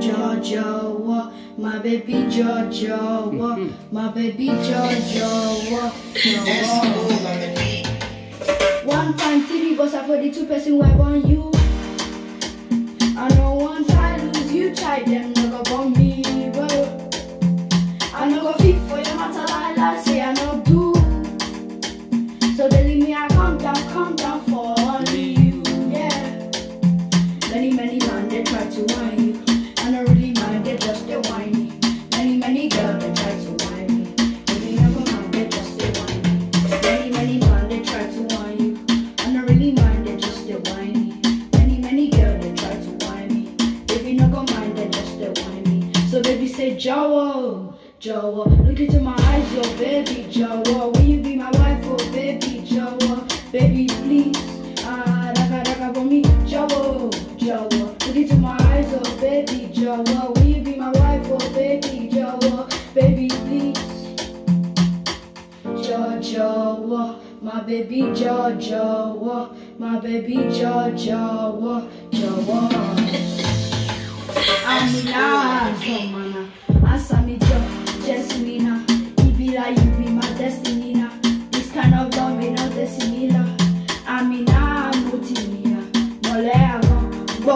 Jojo, my baby Jojo, mm-hmm. my baby Jojo. One time TV boss I for the two person web on you. I know one try lose you try them no go on baby say Joe, Joe, look into my eyes, yo baby Joe. Will you be my wife, oh baby Joe? Baby please, ah daga daga for me, Joe, Joe. Look into my eyes, oh baby Joe. Will you be my wife, oh baby Joe? Baby please. Jojo, my baby Jojo, my baby Jojo, Jojo. Amina, Zomana,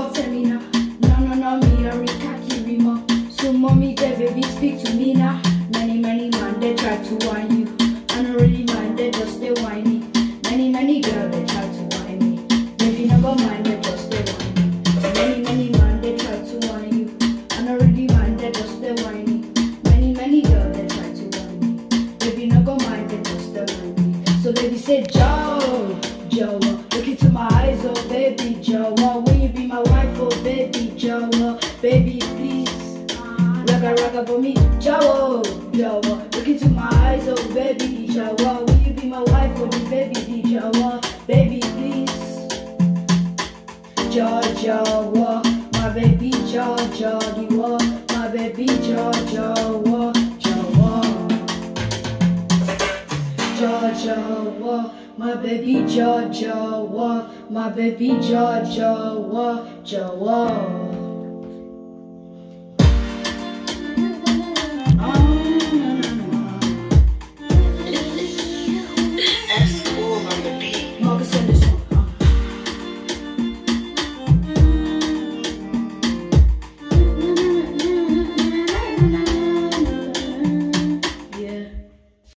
Agon, Botemina, no, no, no, me, a Rikaki Rimo. So, mommy, the baby, speak to me now. Many, many man, they try to whine you. Don't really mind, they just they whiny. Many, many girls, they try to whine me. Baby, never mind, they just they whiny. Many, many man, they try to whine you. Don't really mind, they just they whiny. Many, many girls, they try to whine me. Baby, never mind, they just they whiny. So, baby, say, Joe, Joe, look into my eyes, oh, baby, Joe. Will you baby, Baby, please. Raga raga for me, Joe, Joe. Look into my eyes, oh baby, Joe. Will you be my wife for me, baby, Joe? Baby, please. Jojo, my baby you are my baby Jojo, Jojo. Jojo, my baby Jojo, my baby Jojo, Jojo.